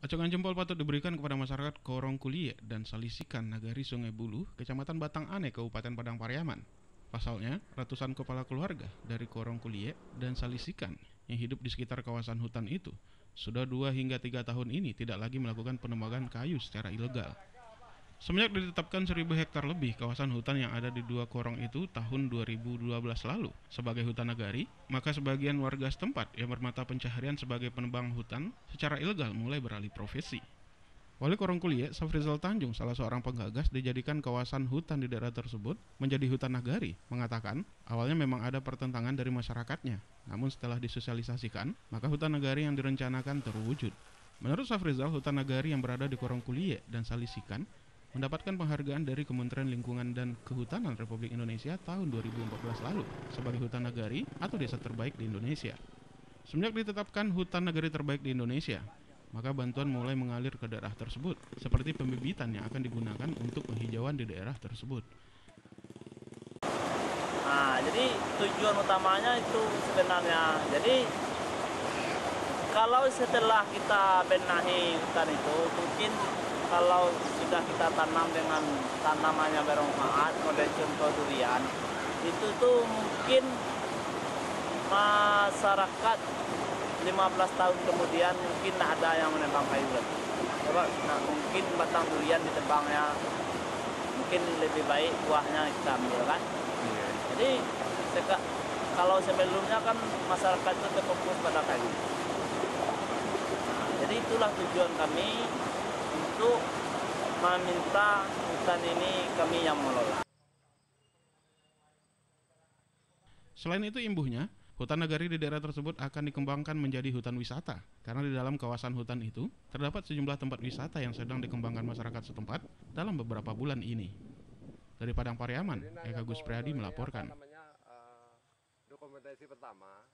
Acungan jempol patut diberikan kepada masyarakat Korong Kulie dan Salisikan Nagari Sungai Bulu, Kecamatan Batang Ane, Kabupaten Padang Pariaman. Pasalnya, ratusan kepala keluarga dari Korong Kulie dan Salisikan yang hidup di sekitar kawasan hutan itu sudah dua hingga tiga tahun ini tidak lagi melakukan penembakan kayu secara ilegal. Semenjak ditetapkan 1000 hektar lebih kawasan hutan yang ada di dua korong itu tahun 2012 lalu sebagai hutan nagari, maka sebagian warga setempat yang bermata pencaharian sebagai penebang hutan secara ilegal mulai beralih profesi. Wali Korong Kuliah, Safrizal Tanjung, salah seorang penggagas dijadikan kawasan hutan di daerah tersebut menjadi hutan nagari, mengatakan awalnya memang ada pertentangan dari masyarakatnya, namun setelah disosialisasikan, maka hutan nagari yang direncanakan terwujud. Menurut Safrizal, hutan nagari yang berada di Korong Kuliah dan Salisikan mendapatkan penghargaan dari Kementerian Lingkungan dan Kehutanan Republik Indonesia tahun 2014 lalu sebagai hutan nagari atau desa terbaik di Indonesia. Semenjak ditetapkan hutan nagari terbaik di Indonesia, maka bantuan mulai mengalir ke daerah tersebut, seperti pembibitan yang akan digunakan untuk penghijauan di daerah tersebut. Nah, jadi tujuan utamanya itu sebenarnya, jadi kalau setelah kita benahi hutan itu, mungkin kalau sudah kita tanam dengan tanamannya bermanfaat, model contoh durian, itu tuh mungkin masyarakat 15 tahun kemudian mungkin ada yang menebang kayu lagi. Coba, nah, mungkin batang durian ditebangnya mungkin lebih baik buahnya kita ambil kan. Iya. Jadi seka, kalau sebelumnya kan masyarakat itu terfokus pada kayu. Nah, jadi itulah tujuan kami untuk meminta hutan ini kami yang mengelola. Selain itu imbuhnya, hutan nagari di daerah tersebut akan dikembangkan menjadi hutan wisata karena di dalam kawasan hutan itu terdapat sejumlah tempat wisata yang sedang dikembangkan masyarakat setempat dalam beberapa bulan ini. Dari Padang Pariaman, Eka Gus Priadi melaporkan. Namanya uh, dokumentasi pertama